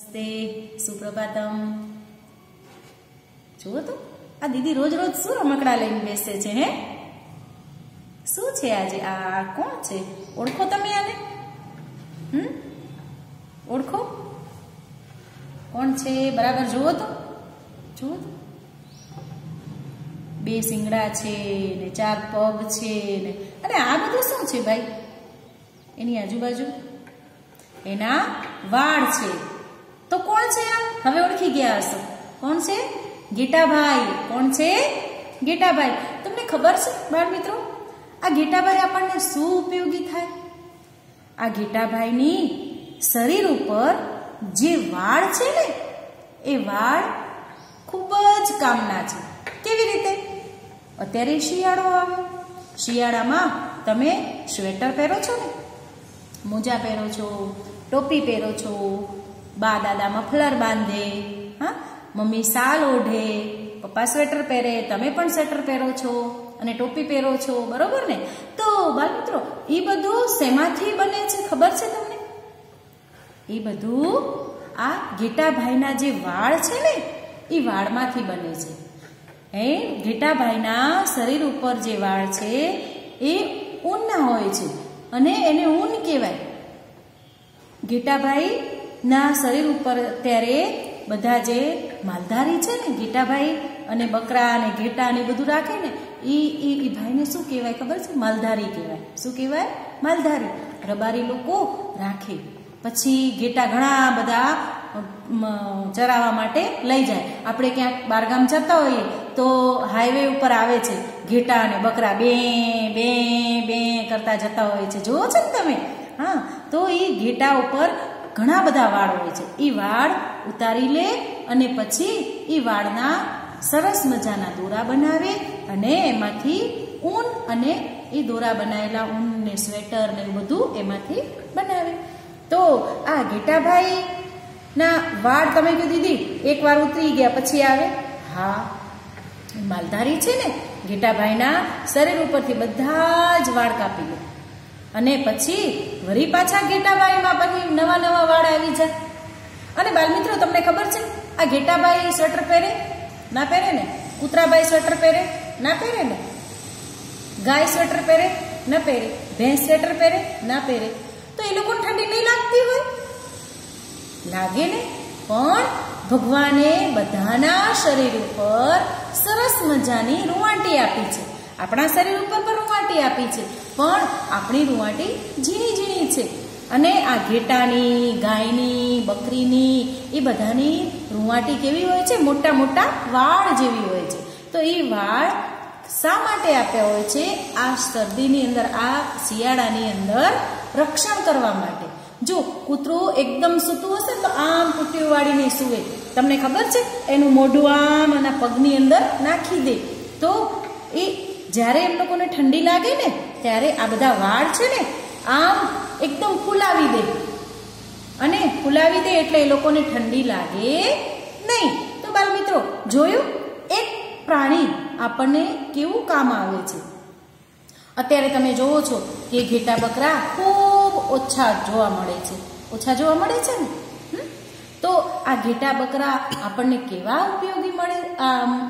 નમસ્તે, સુપ્રભાતમ. જુઓ તો, આ દીદી રોજ રોજ શું રમકડા લઈને બેસે છે, હે? શું છે આજે? આ કોણ છે? ઓળખો તમે આને? હમ? ઓળખો? કોણ છે? બરાબર, જુઓ તો. જુઓ તો. બે સિંગડા છે, ને ચાર પગ છે, ને અને આ બધું શું છે ભાઈ? એની આજુબાજુ? એના વાળ છે. તો કોણ છે આ? હવે ઓળખી ગયા હશો. કોણ છે? ગીટાભાઈ કોણ છે? ગીટાભાઈ તમને ખબર છે, બાળ મિત્રો? આ ગીટાભાઈ આપણને શું ઉપયોગી થાય? આ ગીટાભાઈની શરીર ઉપર જે વાળ છે ને, એ વાળ ખૂબ જ કામના છે. કેવી રીતે? અત્યારે શિયાળો આવ્યો શિયાળામાં તમે સ્વેટર પહેરો છો ને? મોજા પહેરો છો, ટોપી પહેરો છો બા દાદા મફલર બાંધે, હા? મમ્મી શાલ ઓઢે, પપ્પા સ્વેટર પહેરે, તમે પણ સ્વેટર પહેરો છો અને ટોપી પહેરો છો, બરોબર ને? તો બાલ મિત્રો એ બધું શેમાંથી બને છે? ખબર છે તમને? એ બધું આ ઘેટાભાઈના જે વાળ છે ને એ વાળમાંથી બને છે. એ ઘેટાભાઈના શરીર ઉપર જે વાળ છે, એ ઊનના હોય છે. અને એને ઊન કહેવાય. ઘેટાભાઈ ના શરીર ઉપર અત્યારે બધા જે માલધારી છે ને ઘેટાભાઈ અને બકરા અને ઘેટા ને બધું રાખે ને એ એ ભાઈને શું કહેવાય ખબર છે? માલધારી કહેવાય. શું કહેવાય? માલધારી. રબારી લોકો રાખે. પછી ઘેટા ઘણા બધા ચરાવવા માટે લઈ જાય. આપણે ક્યાંક બારગામ જતા હોઈએ તો હાઈવે ઉપર આવે છે. ઘેટા અને બકરા બે બે બે કરતા જતા હોય છે. જુઓ છો ને તમે? હા, તો એ ઘેટા ઉપર ઘણા બધા વાળ હોય છે. એ વાળ ઉતારી લે અને પછી એ વાળના સરસ મજાના દોરા બનાવે અને એમાંથી ઊન અને એ દોરા બનાવેલા ઊન ને સ્વેટર ને બધું એમાંથી બનાવે. તો આ ગેટાભાઈ ના વાળ તમે કીધું દીદી એક વાર ઉતરી ગયા પછી આવે. હા, માલધારી છે ને? ગેટાભાઈના શરીર ઉપરથી બધા જ વાળ કાપી લે. અને પછી વરી પાછા ઘેટાબાઈમાં પછી નવા નવા વાળ આવી જાય. અને બાલમિત્રો, તમને ખબર છે? આ ઘેટાબાઈ સ્વેટર પહેરે? ના પહેરે ને? કૂતરાબાઈ સ્વેટર પહેરે? ના પહેરે ને? ગાય સ્વેટર પહેરે? ન પહેરે. ભેંસ સ્વેટર પહેરે? ના પહેરે. તો એ લોકોને ઠંડી નહીં લાગતી હોય? લાગે ને? પણ ભગવાને બધાના શરીર ઉપર સરસ મજાની રૂવાંટી આપી છે. આપણા શરીર ઉપર પણ રૂવાટી આપી છે, પણ આપણી રૂવાટી ઝીણી ઝીણી છે. અને આ ઘેટાની, ગાયની, બકરીની, એ બધાની રૂવાટી કેવી હોય છે? મોટા મોટા વાળ જેવી હોય છે. તો એ વાળ શા માટે આપ્યા હોય છે? આ શરદીની અંદર, આ શિયાળાની અંદર રક્ષણ કરવા માટે. જો કૂતરું એકદમ સૂતું હશે તો આમ પુટ્ટીઓ વાળીને સૂવે. તમને ખબર છે? એનું મોઢું આમ અને પગની અંદર નાખી દે. તો એ જ્યારે એમ લોકોને ઠંડી લાગે ને, ત્યારે આ બધા વાળ છે ને, આમ એકદમ ફૂલાવી દે. અને ફૂલાવી દે એટલે એ લોકોને ઠંડી લાગે નહીં. તો બાળ મિત્રો જોયું? એક પ્રાણી આપણને કેવું કામ આવે છે? અત્યારે તમે જોવો છો કે ઘેટા બકરા ખૂબ ઓછા જોવા મળે છે. ઓછા જોવા મળે છે ને? તો આ ઘેટા બકરા આપણને કેવા ઉપયોગી મળે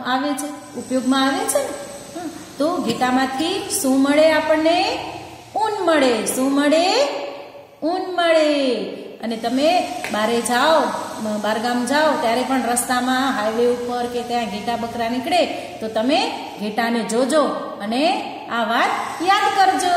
આવે છે? ઉપયોગમાં આવે છે ને? તો ઘેટામાંથી શું મળે આપણને? ઊન મળે. શું મળે? ઊન મળે. અને તમે બારે જાઓ બારગામ જાઓ, ત્યારે પણ રસ્તામાં હાઈવે ઉપર કે ત્યાં ઘેટા બકરા નીકળે, તો તમે ઘેટાને જોજો અને આ વાત યાદ કરજો.